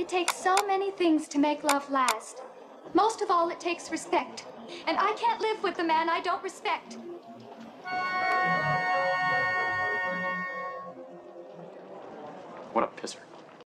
It takes so many things to make love last. Most of all, it takes respect. And I can't live with a man I don't respect. What a pisser.